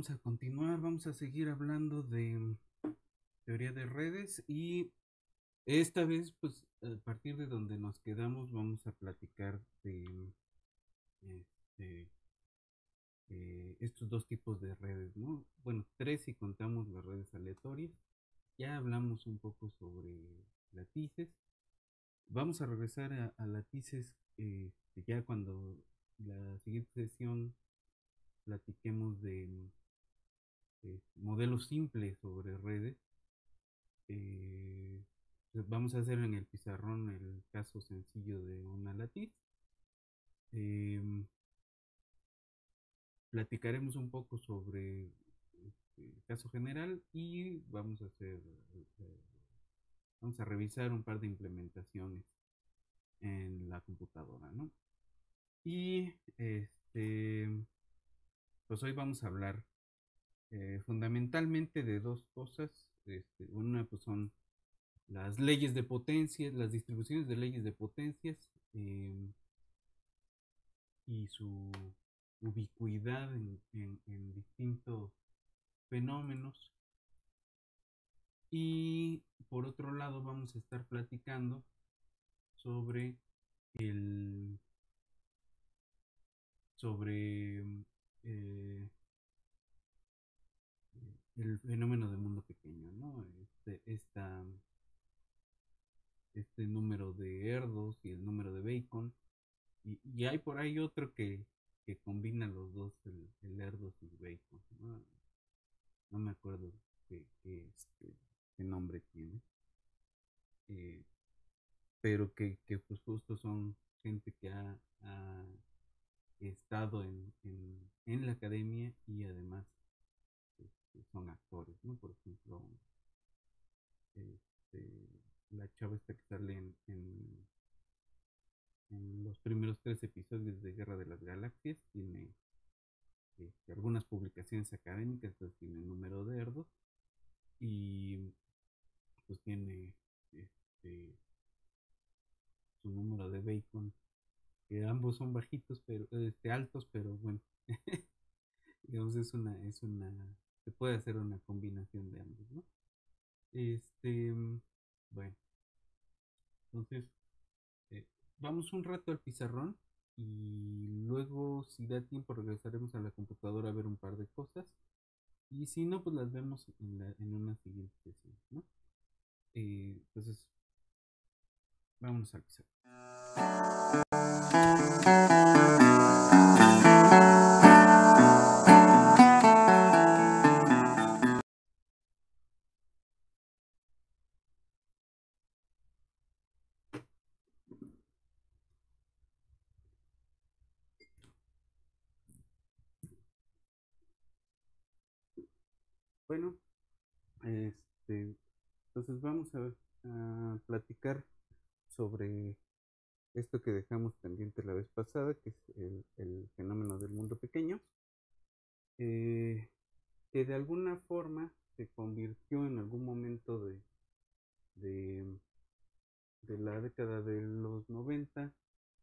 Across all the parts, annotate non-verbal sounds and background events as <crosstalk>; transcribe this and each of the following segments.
Vamos a continuar, vamos a seguir hablando de mm, teoría de redes y esta vez, pues a partir de donde nos quedamos, vamos a platicar de mm, este, eh, estos dos tipos de redes, ¿no? Bueno, tres si contamos las redes aleatorias. Ya hablamos un poco sobre latices. Vamos a regresar a, a latices eh, ya cuando la siguiente sesión platiquemos de eh, modelos simples sobre redes. Eh, pues vamos a hacer en el pizarrón el caso sencillo de una latiz. Em, platicaremos un poco sobre este, el caso general y vamos a hacer vamos a revisar un par de implementaciones en la computadora, ¿no? Y este, pues hoy vamos a hablar eh, fundamentalmente de dos cosas. Este, una pues son las leyes de potencias, las distribuciones de leyes de potencias em, y su ubicuidad en, distintos fenómenos. Y por otro lado vamos a estar platicando sobre el sobre eh, el fenómeno del mundo pequeño, ¿no? Este, esta, este número de Erdos y el número de Bacon. Y, hay por ahí otro que, que combina los dos, el, Erdos y el Bacon. ¿no? no me acuerdo qué, qué, este, nombre tiene. Eh, pero que, que, pues justo son gente que ha, ha estado en, en, en, la academia y además son actores, ¿no? Por ejemplo, este, la chava esta que sale en, en, los primeros tres episodios de Guerra de las Galaxias tiene este, algunas publicaciones académicas, entonces tiene número de erdos y pues tiene este su número de bacon que ambos son bajitos pero este altos pero bueno <laughs> digamos es una es una se puede hacer una combinación de ambos no este bueno. Entonces eh, vamos un rato al pizarrón y luego si da tiempo regresaremos a la computadora a ver un par de cosas. Y si no pues las vemos en, la, en una siguiente sesión ¿no? Eh, entonces vamos a empezar entonces vamos a, platicar sobre esto que dejamos pendiente la vez pasada, que es el, fenómeno del mundo pequeño, eh, que de alguna forma se convirtió en algún momento de, de, de la década de los 90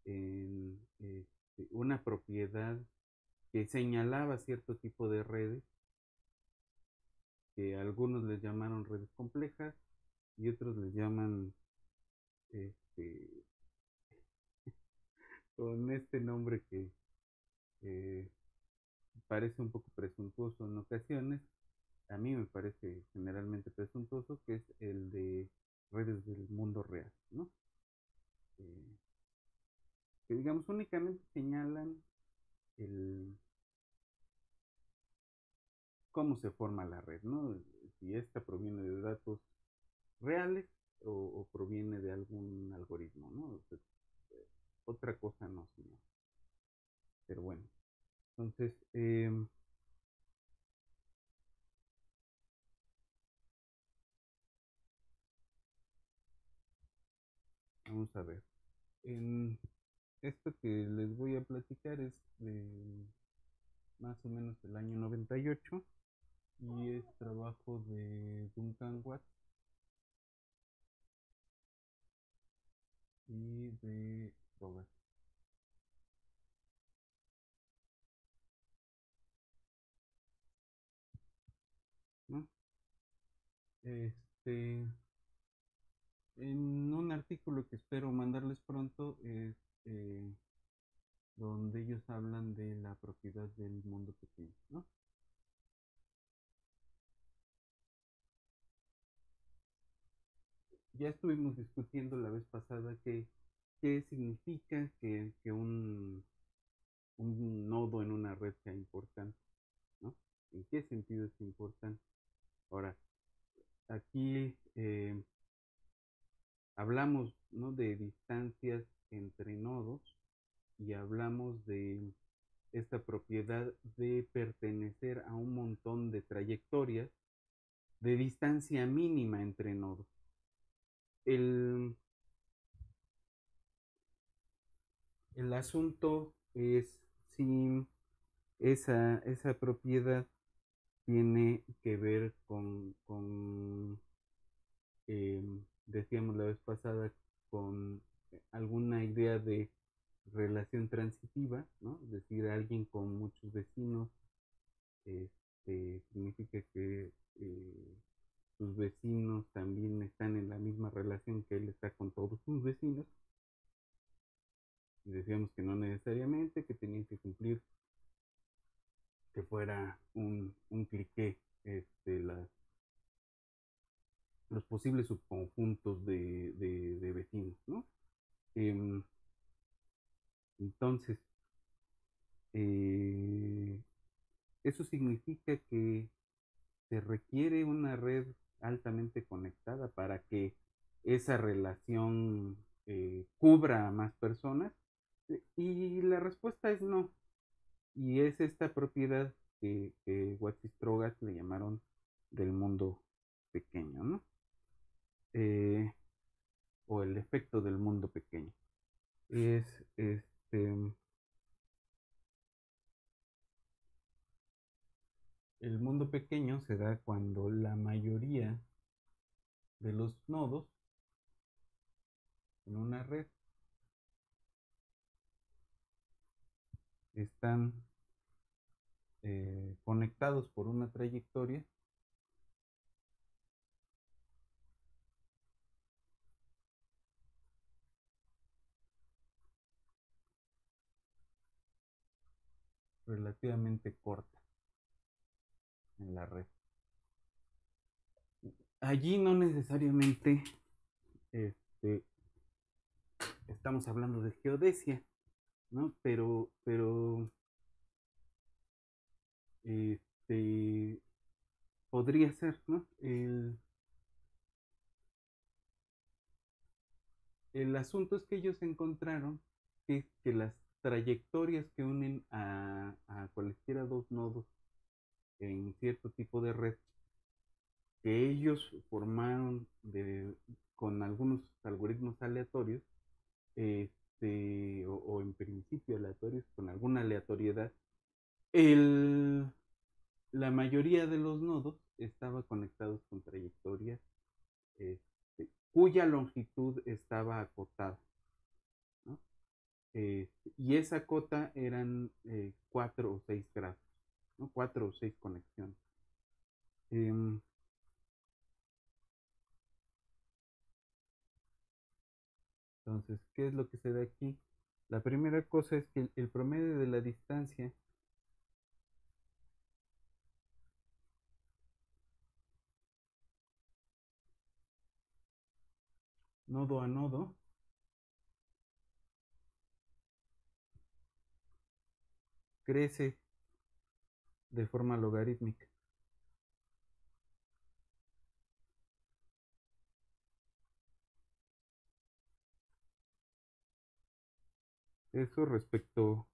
en este, una propiedad que señalaba cierto tipo de redes que algunos les llamaron redes complejas y otros les llaman este, <laughs> con este nombre que eh, parece un poco presuntuoso en ocasiones, a mí me parece generalmente presuntuoso, que es el de redes del mundo real, ¿no? Eh, que digamos únicamente señalan el cómo se forma la red, ¿no? Si esta proviene de datos reales o, proviene de algún algoritmo, ¿no? Sea, otra cosa no, señor. Pero bueno, entonces, eh, vamos a ver. En esto que les voy a platicar es de más o menos el año 98 y es trabajo de Duncan Watt y de Robert. Este, en un artículo que espero mandarles pronto, es, eh, donde ellos hablan de la propiedad del mundo pequeño, ¿no? Ya estuvimos discutiendo la vez pasada que, qué significa que, que un, un nodo en una red sea importante, ¿no? ¿En qué sentido es importante? Ahora, aquí eh, hablamos ¿no? de distancias entre nodos y hablamos de esta propiedad de pertenecer a un montón de trayectorias de distancia mínima entre nodos. El, el asunto es si esa, esa propiedad tiene que ver con, con eh, decíamos la vez pasada, con alguna idea de relación transitiva, ¿no? Es decir, alguien con muchos vecinos este, significa que eh, sus vecinos también están en la misma relación que él está con todos sus vecinos. Y decíamos que no necesariamente, que tenían que cumplir que fuera un, un cliqué este, las, los posibles subconjuntos de, de, vecinos, ¿no? Em, entonces, eh, eso significa que se requiere una red altamente conectada para que esa relación eh, cubra a más personas. Y la respuesta es no. Y es esta propiedad que, que Strogas le llamaron del mundo pequeño, ¿no? Eh, o el efecto del mundo pequeño. Es este. El mundo pequeño se da cuando la mayoría de los nodos en una red están eh, conectados por una trayectoria relativamente corta en la red. Allí no necesariamente este, estamos hablando de geodesia, ¿no? Pero, pero este, podría ser, ¿no? El, el asunto es que ellos encontraron que, que las trayectorias que unen a, a, dos nodos en cierto tipo de red que ellos formaron con algunos algoritmos aleatorios este, o, en principio aleatorios con alguna aleatoriedad el, la mayoría de los nodos estaba conectados con trayectorias este, cuya longitud estaba acotada. Eh, y esa cota eran eh, cuatro o seis grados, ¿no? cuatro o seis conexiones. Eh, entonces, ¿qué es lo que se da aquí? La primera cosa es que el promedio de la distancia nodo a nodo crece de forma logarítmica. Eso respecto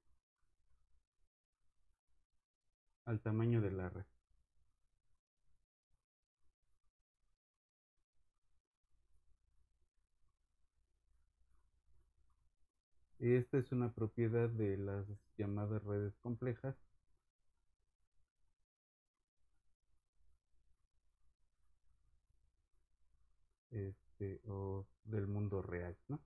al tamaño de la red. Esta es una propiedad de las llamadas redes complejas. Este, o del mundo real, ¿no?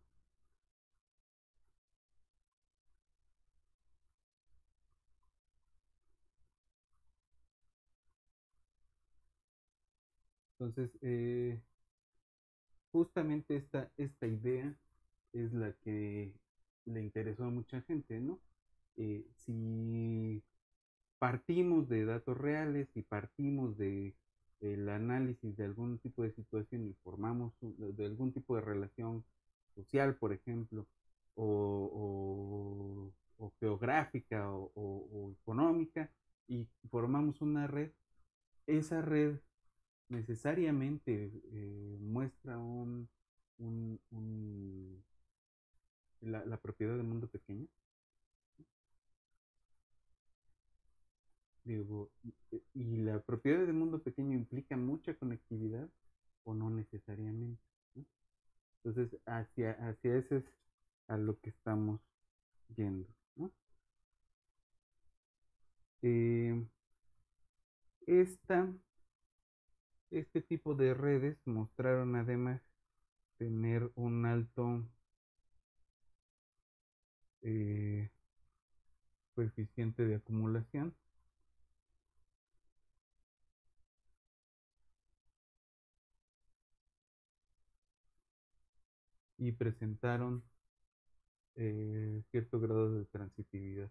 Entonces, eh, justamente esta, esta idea es la que le interesó a mucha gente, ¿no? Eh, si partimos de datos reales, si partimos de el análisis de algún tipo de situación y formamos de algún tipo de relación social, por ejemplo, o, geográfica o, económica, y formamos una red, esa red necesariamente eh, muestra un, la, la, propiedad del mundo pequeño. Digo, y la propiedad del mundo pequeño implica mucha conectividad o no necesariamente. Entonces, hacia, hacia ese es a lo que estamos yendo. Eh, esta este tipo de redes mostraron además tener un alto eh, coeficiente de acumulación. Y presentaron eh, cierto grado de transitividad.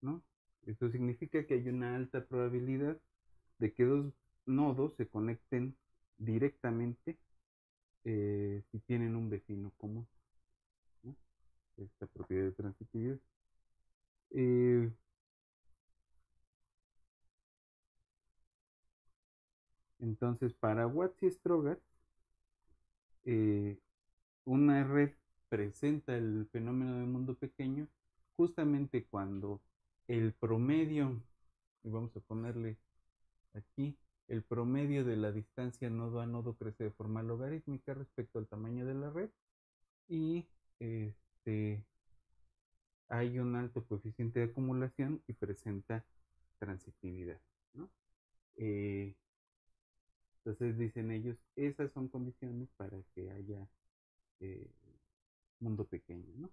¿No? Esto significa que hay una alta probabilidad de que dos nodos se conecten directamente eh, si tienen un vecino común. Esta propiedad de transitividad. Eh, entonces, para Watts y Strogat, eh, una red presenta el fenómeno del mundo pequeño justamente cuando el promedio, y vamos a ponerle aquí, el promedio de la distancia nodo a nodo crece de forma logarítmica respecto al tamaño de la red y este, hay un alto coeficiente de acumulación y presenta transitividad. Eh, entonces dicen ellos, esas son condiciones para que haya eh, mundo pequeño. ¿no?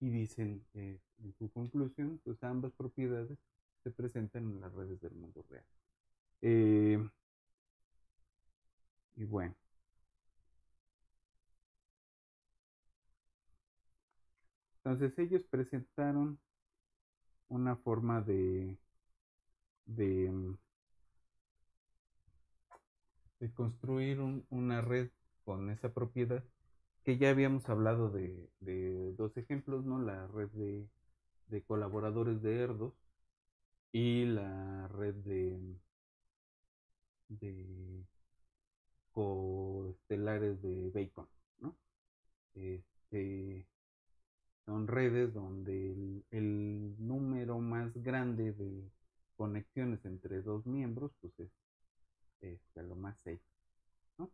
y dicen eh, en su conclusión, pues ambas propiedades se presentan en las redes del mundo real. Eh, y bueno. Entonces ellos presentaron una forma de, de, mm, de construir una red con esa propiedad que ya habíamos hablado de, dos ejemplos, ¿no? La red de, colaboradores de Erdos y la red de, de coestelares de Bacon, ¿no? Este, son redes donde el, número más grande de conexiones entre dos miembros, pues es, este, lo más 6, ¿no?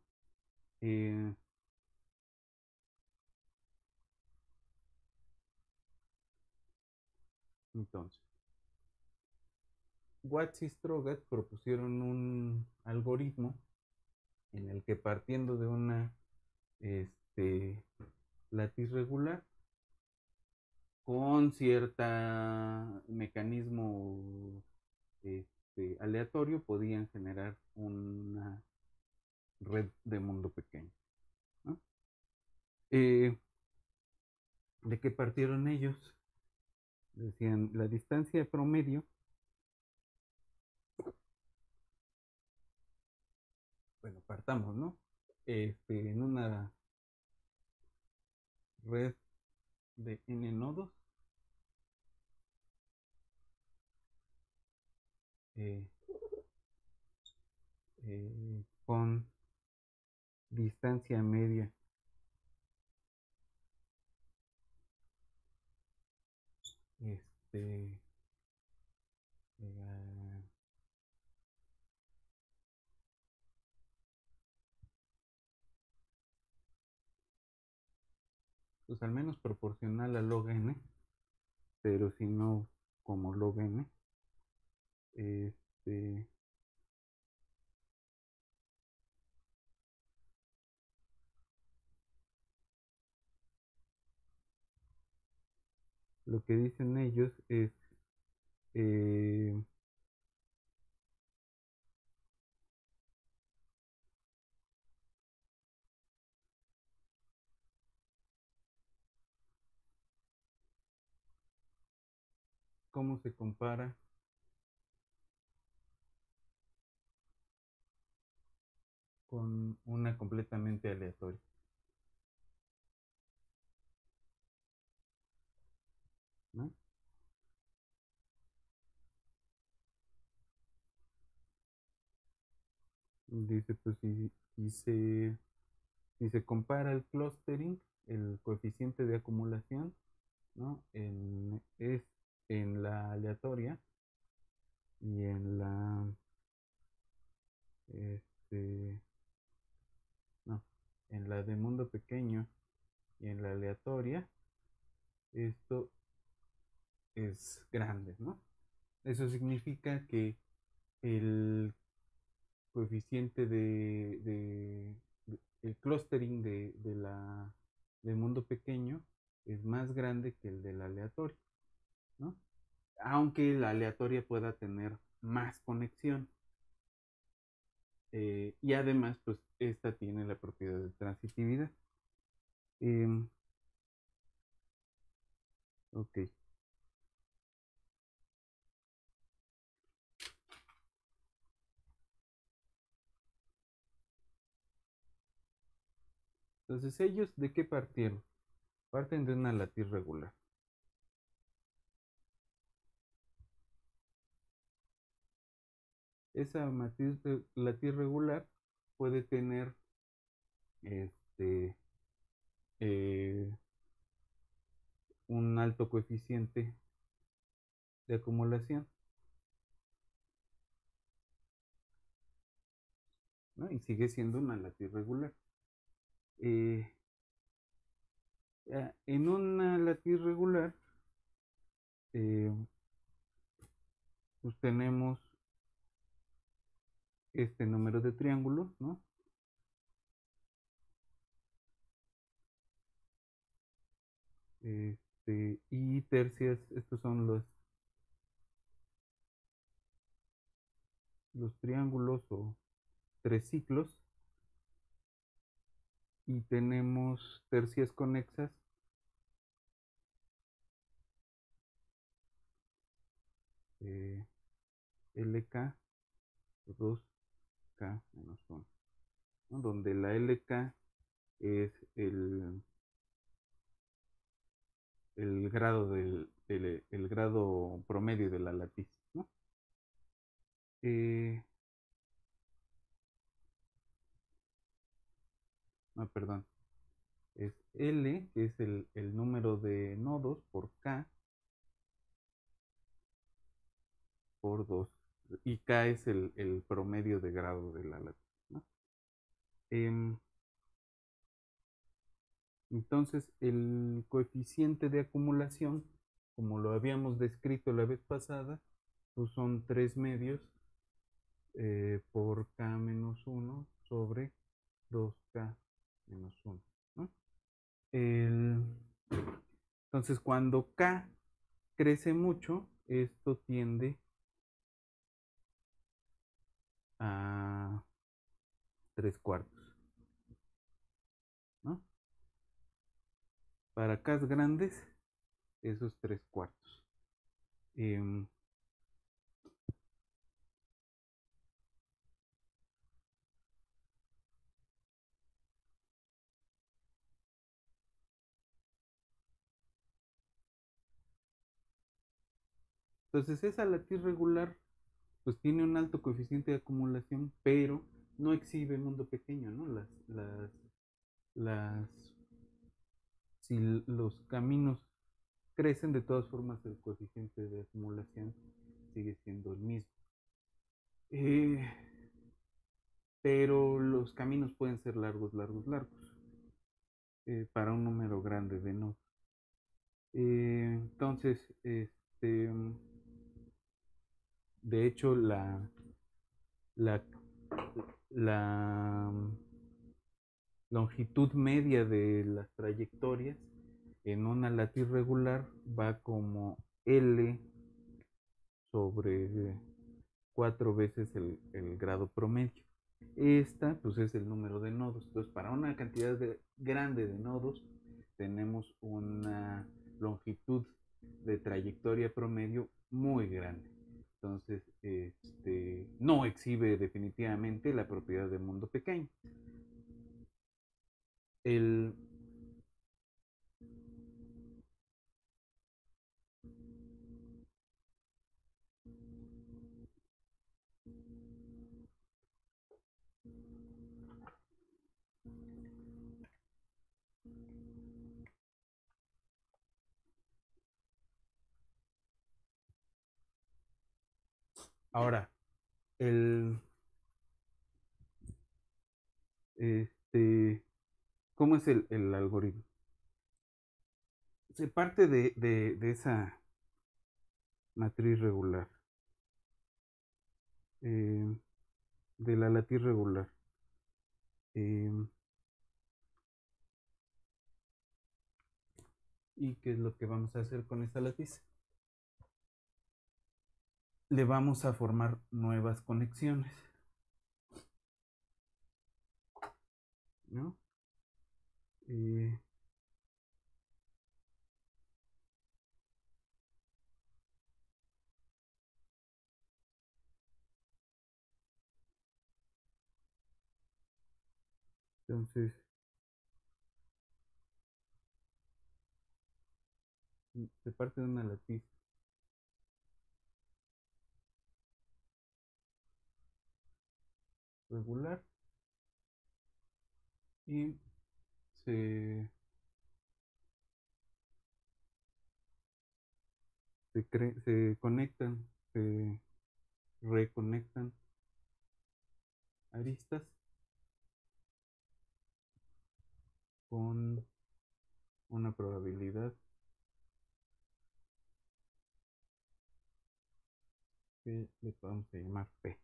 Eh, Entonces, Watts y Strogat propusieron un algoritmo en el que partiendo de una este, latiz regular con cierta mecanismo este, aleatorio podían generar una red de mundo pequeño. Eh, ¿De qué partieron ellos? decían la distancia promedio bueno partamos no este, en una red de n nodos eh, eh, con distancia media. Este eh, pues al menos proporcional a log n pero si no como log n este. Lo que dicen ellos es. Eh, cómo se compara con una completamente aleatoria. Dice, pues si, se, si se compara el clustering, el coeficiente de acumulación, ¿no? En, es en la aleatoria y en la este en la de mundo pequeño y en la aleatoria esto es grande no eso significa que el coeficiente de, el clustering de, de la del mundo pequeño es más grande que el del aleatorio, ¿no? Aunque la aleatoria pueda tener más conexión. Eh, y además, pues, esta tiene la propiedad de transitividad. Em, ok. Entonces, ¿ellos de qué partieron? Parten de una latiz regular. Esa matriz latiz regular puede tener este eh, un alto coeficiente de acumulación. ¿no? Y sigue siendo una latiz regular. Eh, en una latiz regular, eh, pues tenemos este número de triángulos, ¿no? Este, y tercias, estos son los los triángulos o tres ciclos. Y tenemos tercias conexas. Eh, LK 2K menos 1 donde la LK es el el grado del el, grado promedio de la latiz ¿no? Eh, no, perdón, es L, que es el, número de nodos por K por 2. Y K es el, promedio de grado de la latiz. Em, entonces, el coeficiente de acumulación, como lo habíamos descrito la vez pasada, pues son 3 medios eh, por K menos 1 sobre 2K menos 1. entonces, cuando K crece mucho, esto tiende a 3 cuartos. Para K grandes, esos 3 cuartos. Em, Entonces esa latiz regular pues tiene un alto coeficiente de acumulación, pero no exhibe mundo pequeño, ¿no? Las, las, si los caminos crecen, de todas formas el coeficiente de acumulación sigue siendo el mismo. Eh, pero los caminos pueden ser largos, largos, largos, eh, para un número grande de nodos. Eh, entonces, este de hecho, la, la, longitud media de las trayectorias en una latiz regular va como L sobre cuatro veces el, grado promedio. Esta pues es el número de nodos. Entonces para una cantidad grande de nodos tenemos una longitud de trayectoria promedio muy grande. Entonces, este, no exhibe definitivamente la propiedad de mundo pequeño. El, Ahora, el, este, ¿cómo es el, el algoritmo? Se parte de, de, de esa matriz regular, eh, de la latiz regular. Eh, ¿Y qué es lo que vamos a hacer con esta latiz? Le vamos a formar nuevas conexiones. ¿No? Eh, entonces, se parte de una latiz regular y se, se, se conectan, se reconectan aristas con una probabilidad que le podemos llamar P.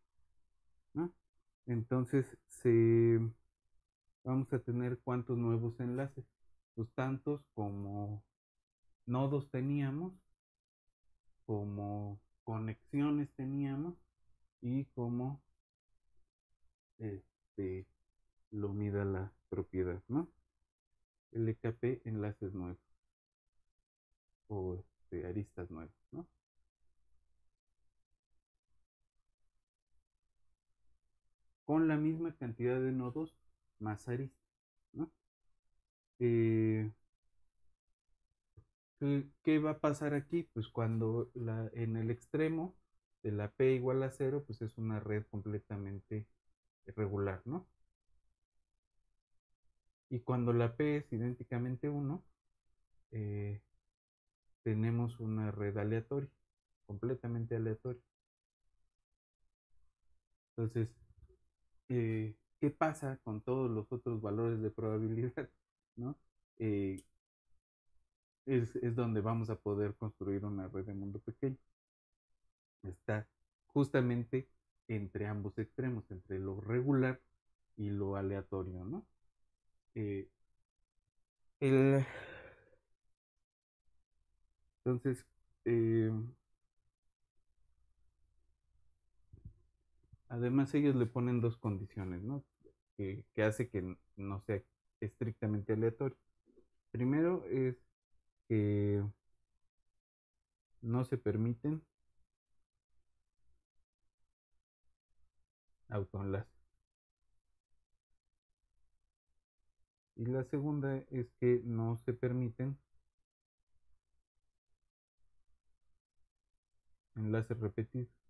Entonces, se, vamos a tener cuántos nuevos enlaces, pues tantos como nodos teníamos, como conexiones teníamos y como este, lo mida la propiedad, ¿no? LKP enlaces nuevos o este, aristas nuevas, ¿no? Con la misma cantidad de nodos más aristas. ¿no? Eh, ¿qué, va a pasar aquí? Pues cuando la, en el extremo de la P igual a cero, pues es una red completamente regular, ¿no? Y cuando la P es idénticamente 1, eh, tenemos una red aleatoria, completamente aleatoria. Entonces, eh, qué pasa con todos los otros valores de probabilidad, <laughs> ¿no? Eh, es, es, donde vamos a poder construir una red de mundo pequeño. Está justamente entre ambos extremos, entre lo regular y lo aleatorio, ¿no? Eh, el, entonces, eh, Además ellos le ponen dos condiciones, ¿no? Que, hace que no sea estrictamente aleatorio. Primero es que no se permiten autoenlaces. Y la segunda es que no se permiten enlaces repetidos.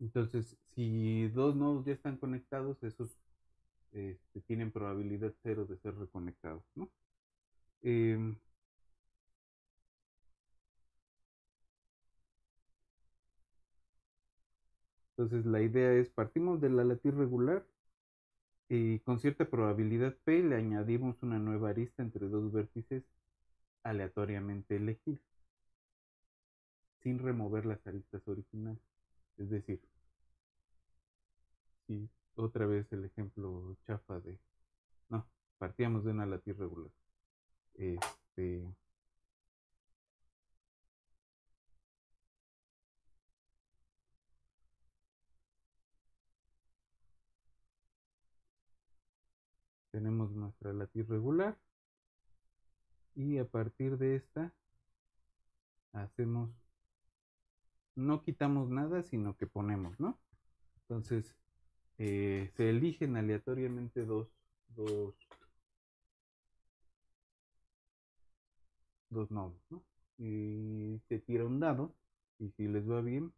Entonces, si dos nodos ya están conectados, esos este, tienen probabilidad cero de ser reconectados, ¿no? Em, entonces, la idea es, partimos de la latiz regular y con cierta probabilidad P le añadimos una nueva arista entre dos vértices aleatoriamente elegidos, sin remover las aristas originales. Es decir, si otra vez el ejemplo chafa de, no, partíamos de una latiz regular. Este, tenemos nuestra latiz regular y a partir de esta hacemos no quitamos nada sino que ponemos no entonces eh, se eligen aleatoriamente dos dos dos nodos ¿no? y se tira un dado y si les va bien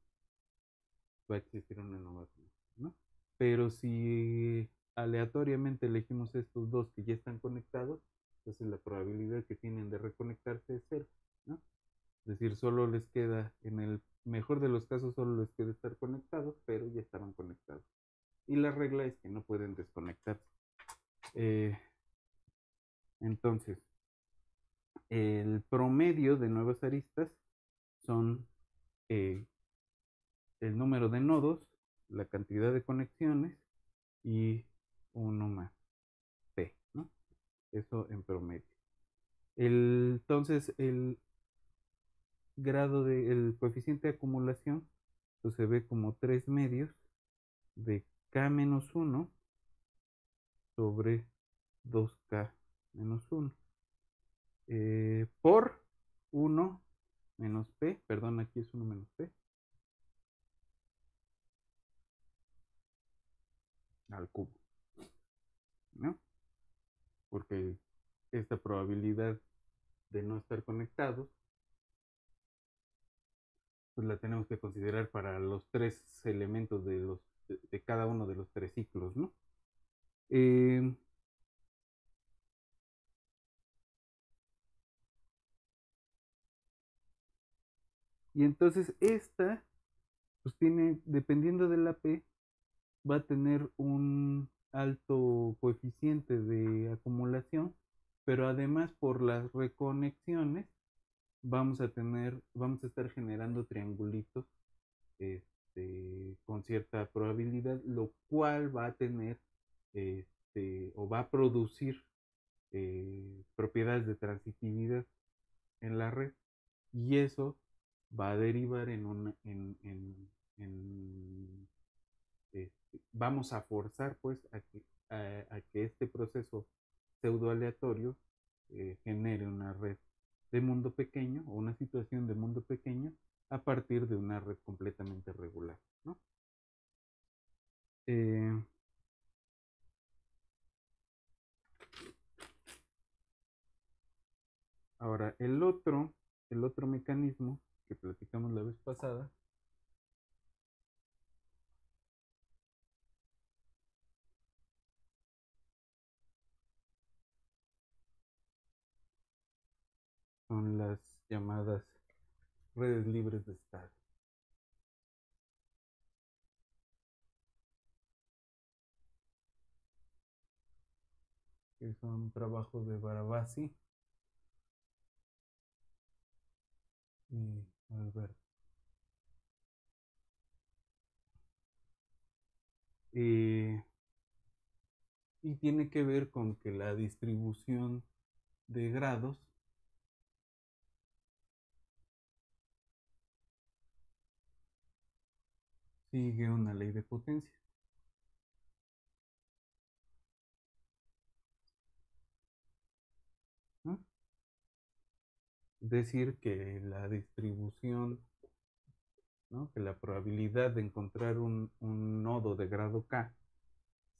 va a existir una nueva ¿no? pero si aleatoriamente elegimos estos dos que ya están conectados entonces la probabilidad que tienen de reconectarse es cero, ¿no? Es decir, solo les queda, en el mejor de los casos, solo les queda estar conectados, pero ya estaban conectados. Y la regla es que no pueden desconectarse. Eh, entonces, el promedio de nuevas aristas son eh, el número de nodos, la cantidad de conexiones y uno más eso en promedio. entonces, el grado de, el coeficiente de acumulación pues, se ve como 3 medios de K menos 1 sobre 2K menos 1 eh, por 1 menos P, perdón, aquí es 1 menos P, al cubo. ¿No? porque esta probabilidad de no estar conectados, pues la tenemos que considerar para los tres elementos de, los, de, cada uno de los tres ciclos, ¿no? Eh, y entonces esta, pues tiene, dependiendo de la P, va a tener un alto coeficiente de acumulación, pero además por las reconexiones vamos a tener, vamos a estar generando triangulitos este, con cierta probabilidad, lo cual va a tener este, o va a producir eh, propiedades de transitividad en la red. Y eso va a derivar en, una, en, en, este, vamos a forzar pues a que, a, que este proceso pseudo aleatorio eh, genere una red de mundo pequeño o una situación de mundo pequeño a partir de una red completamente regular. Eh, ahora, el otro, el otro mecanismo que platicamos la vez pasada son las llamadas redes libres de estado. que son trabajos de Barabasi y Alberto. Eh, y tiene que ver con que la distribución de grados sigue una ley de potencia. Decir, que la distribución, que la probabilidad de encontrar un, nodo de grado K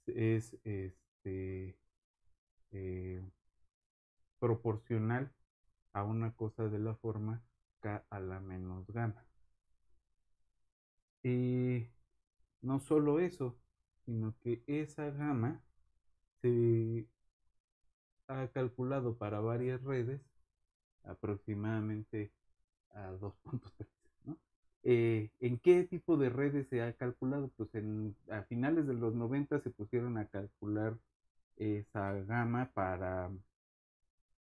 es este, eh, proporcional a una cosa de la forma K a la menos gamma. Y no solo eso, sino que esa gama se ha calculado para varias redes aproximadamente a 2.3. <laughs> ¿no? Eh, ¿En qué tipo de redes se ha calculado? Pues en, a finales de los 90 se pusieron a calcular esa gama para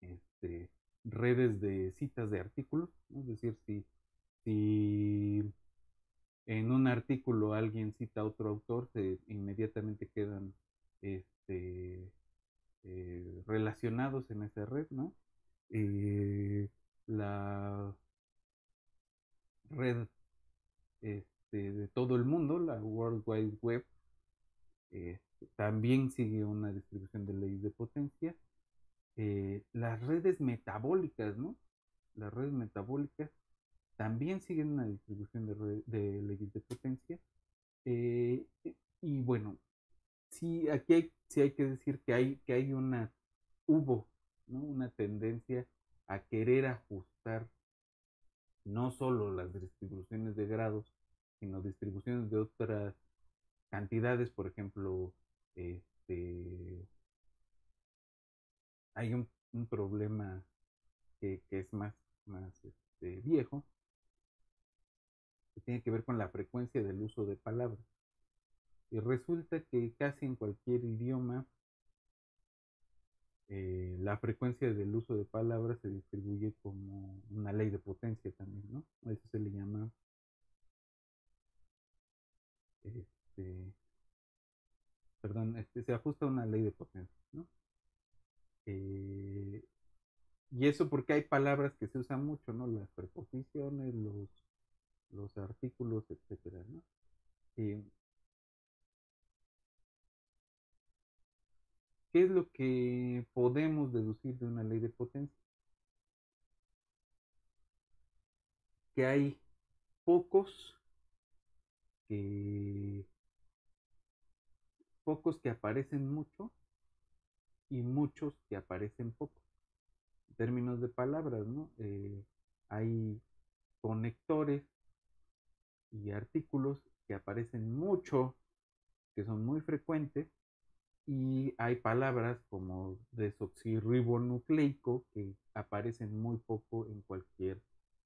este, redes de citas de artículos, es decir, si en un artículo alguien cita a otro autor, se inmediatamente quedan este, eh, relacionados en esa red, ¿no? Eh, la red este, de todo el mundo, la World Wide Web, este, también sigue una distribución de leyes de potencia. Eh, las redes metabólicas, ¿no? Las redes metabólicas también siguen una distribución de, leyes de potencia. Eh, y bueno, sí, aquí hay, sí hay que decir que hay, que hay una, hubo una tendencia a querer ajustar no solo las distribuciones de grados, sino distribuciones de otras cantidades, por ejemplo, este, hay un, problema que, es más, más este, viejo, que tiene que ver con la frecuencia del uso de palabras. Y resulta que casi en cualquier idioma eh, la frecuencia del uso de palabras se distribuye como una ley de potencia también, ¿no? A eso se le llama este, perdón, este, se ajusta a una ley de potencia, ¿no? Eh, y eso porque hay palabras que se usan mucho, ¿no? Las preposiciones, los, los artículos, etcétera, ¿no? Eh, ¿Qué es lo que podemos deducir de una ley de potencia? Que hay pocos que pocos que aparecen mucho y muchos que aparecen poco. En términos de palabras, ¿no? Eh, hay conectores y artículos que aparecen mucho, que son muy frecuentes, y hay palabras como desoxirribonucleico que aparecen muy poco en cualquier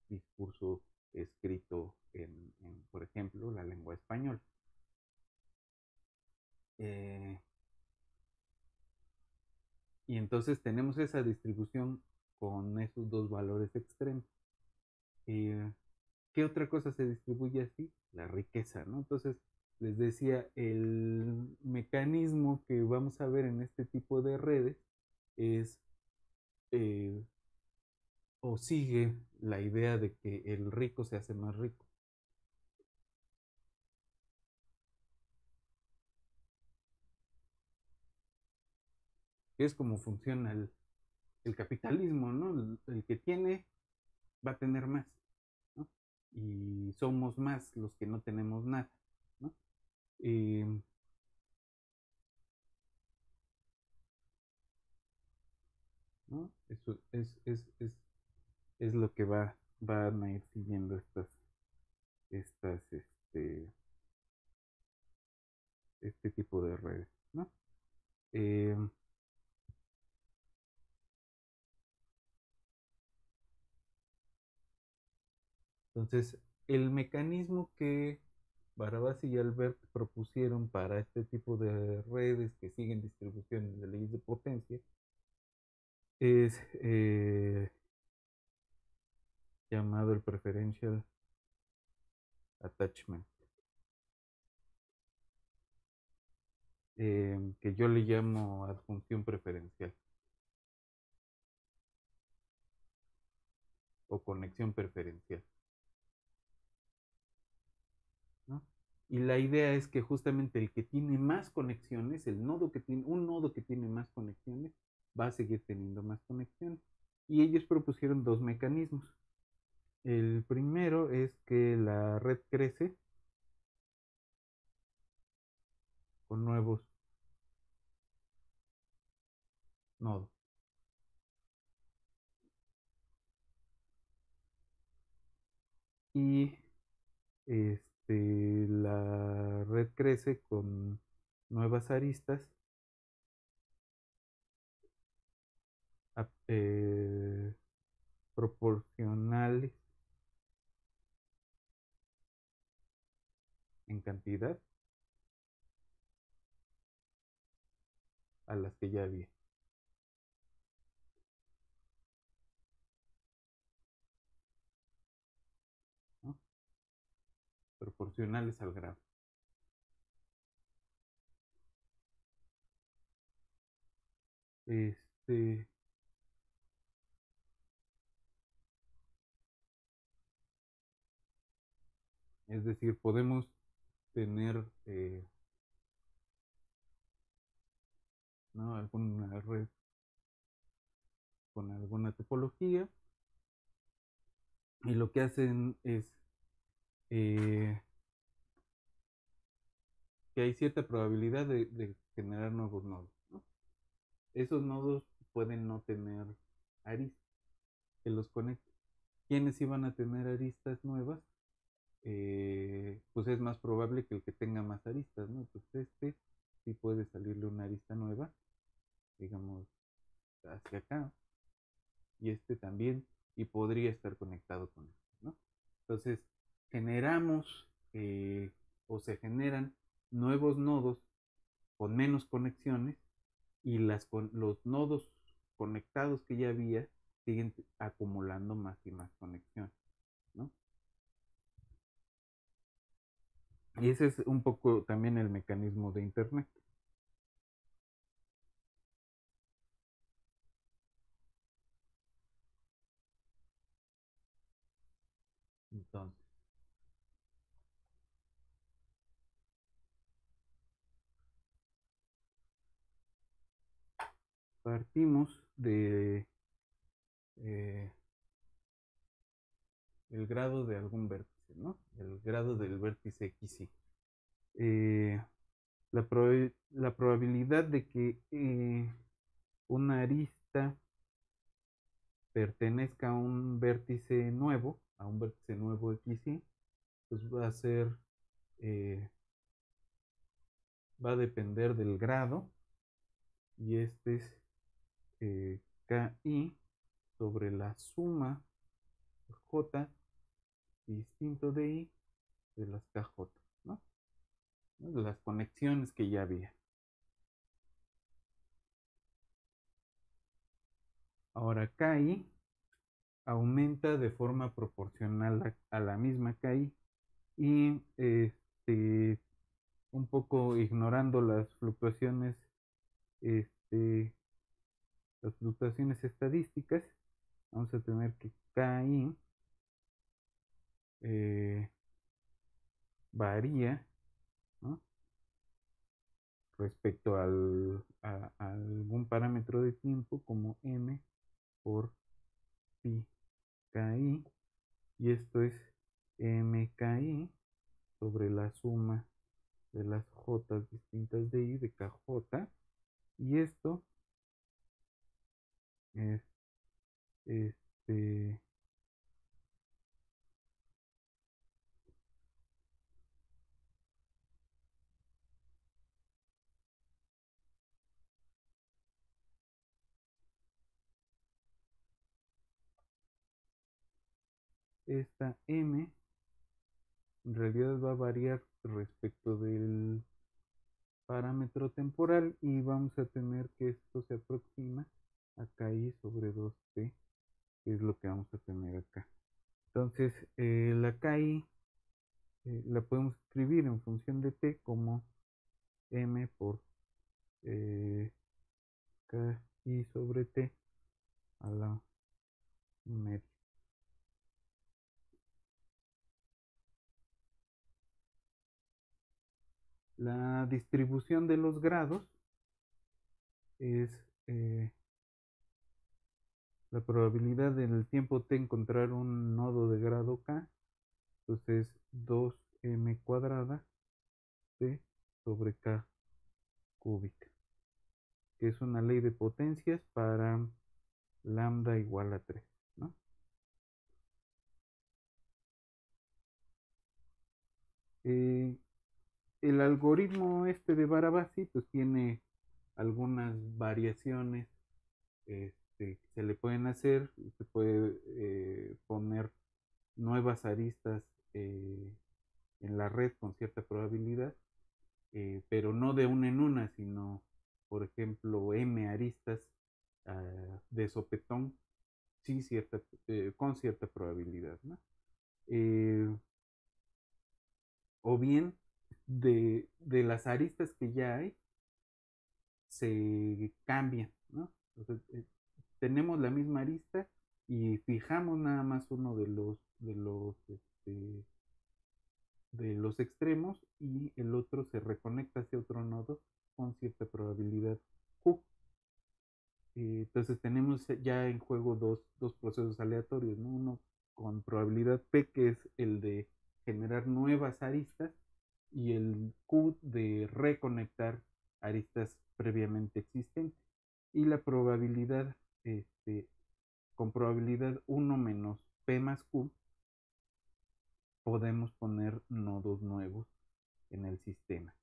discurso escrito en, por ejemplo, la lengua española. Eh, y entonces tenemos esa distribución con esos dos valores extremos. Eh, ¿Qué otra cosa se distribuye así? La riqueza, ¿no? Entonces, les decía, el mecanismo que vamos a ver en este tipo de redes es eh, o sigue la idea de que el rico se hace más rico. Es como funciona el, capitalismo, ¿no? El, que tiene va a tener más. Y somos más los que no tenemos nada. Em, ¿no? Eso es, es, es, es, lo que va, van a ir siguiendo estas, estas, este, este tipo de redes, ¿no? Em, entonces, el mecanismo que Barabás y Albert propusieron para este tipo de redes que siguen distribuciones de leyes de potencia es eh, llamado el preferential attachment. Em, que yo le llamo adjunción preferencial o conexión preferencial. Y la idea es que justamente el que tiene más conexiones, el nodo que tiene, un nodo que tiene más conexiones, va a seguir teniendo más conexiones. Y ellos propusieron dos mecanismos. El primero es que la red crece con nuevos nodos. Y este este, la red crece con nuevas aristas eh, proporcionales en cantidad a las que ya había. Proporcionales al grado. Este. Es decir, podemos tener eh, ¿no? Alguna red con alguna topología. Y lo que hacen es eh, que hay cierta probabilidad de, generar nuevos nodos. Esos nodos pueden no tener aristas que los conecten. ¿Quiénes iban a tener aristas nuevas? Eh, pues es más probable que el que tenga más aristas, ¿no? Entonces este sí puede salirle una arista nueva, digamos, hacia acá, y este también, y podría estar conectado con este, ¿no? Entonces, generamos eh, o se generan nuevos nodos con menos conexiones y las, con, los nodos conectados que ya había siguen acumulando más y más conexiones, ¿no? Y ese es un poco también el mecanismo de Internet. Entonces, partimos de eh, el grado de algún vértice, ¿no? El grado del vértice XY. Eh, la, la, probabilidad de que eh, una arista pertenezca a un vértice nuevo, a un vértice nuevo XY, pues va a ser, va a depender del grado, y este es eh, KI sobre la suma J distinto de I de las KJ, ¿no? Las conexiones que ya había. Ahora KI aumenta de forma proporcional a, la misma KI y este un poco ignorando las fluctuaciones este las fluctuaciones estadísticas, vamos a tener que KI eh, varía respecto al, a, algún parámetro de tiempo como m por pi KI y esto es mki sobre la suma de las j distintas de i de kj y esto es este esta m en realidad va a variar respecto del parámetro temporal y vamos a tener que esto se aproxima acá y sobre 2t, que es lo que vamos a tener acá. Entonces, eh, la KI eh, la podemos escribir en función de t como m por eh, KI sobre t a la media. La distribución de los grados es eh, la probabilidad en el tiempo t encontrar un nodo de grado k, pues es 2m cuadrada t sobre k cúbica, que es una ley de potencias para lambda igual a 3. Eh, el algoritmo este de Barabasi pues tiene algunas variaciones eh, este, se le pueden hacer, se puede eh, poner nuevas aristas eh, en la red con cierta probabilidad, eh, pero no de una en una, sino, por ejemplo, M aristas ah, de sopetón, sí, cierta, con cierta probabilidad. o bien de, de, las aristas que ya hay, se cambian, ¿no? Tenemos la misma arista y fijamos nada más uno de los de los este, de los extremos y el otro se reconecta hacia otro nodo con cierta probabilidad Q. eh, entonces tenemos ya en juego dos, dos procesos aleatorios, ¿no? uno con probabilidad P, que es el de generar nuevas aristas, y el Q de reconectar aristas previamente existentes. Y la probabilidad, este, con probabilidad 1 menos P más Q, podemos poner nodos nuevos en el sistema.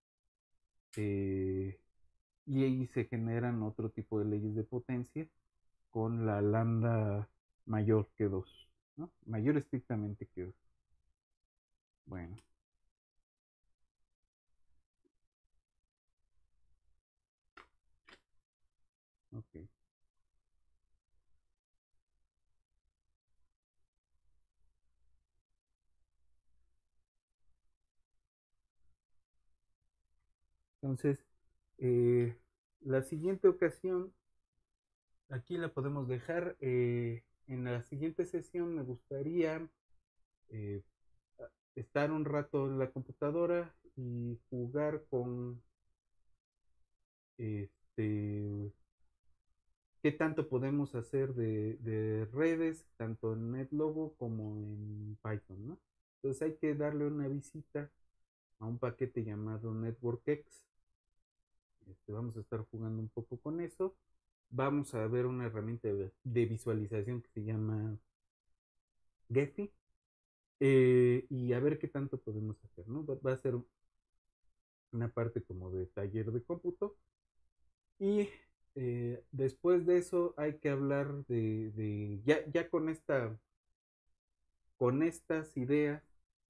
Eh, y ahí se generan otro tipo de leyes de potencia con la lambda mayor que 2, ¿no? mayor estrictamente que 2. Bueno. Ok. Entonces, eh, la siguiente ocasión, aquí la podemos dejar. Eh, en la siguiente sesión me gustaría eh, estar un rato en la computadora y jugar con este qué tanto podemos hacer de, redes, tanto en NetLogo como en Python, ¿no? Entonces hay que darle una visita a un paquete llamado NetworkX este, vamos a estar jugando un poco con eso. Vamos a ver una herramienta de, visualización que se llama Gephi. Eh, y a ver qué tanto podemos hacer, ¿no? Va, a ser una parte como de taller de cómputo. Y eh, después de eso hay que hablar de, ya, ya con esta con estas ideas,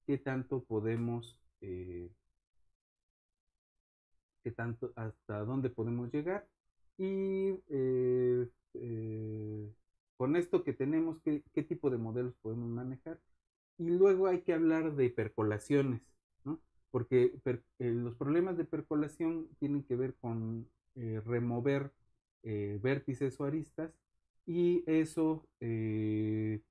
qué tanto podemos eh, tanto, hasta dónde podemos llegar y eh, eh, con esto que tenemos, qué, qué, tipo de modelos podemos manejar. Y luego hay que hablar de percolaciones, ¿no? Porque eh, los problemas de percolación tienen que ver con remover vértices o aristas y eso,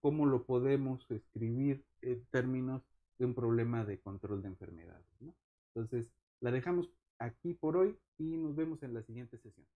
cómo lo podemos escribir en términos de un problema de control de enfermedades, ¿no? Entonces, la dejamos aquí por hoy y nos vemos en la siguiente sesión.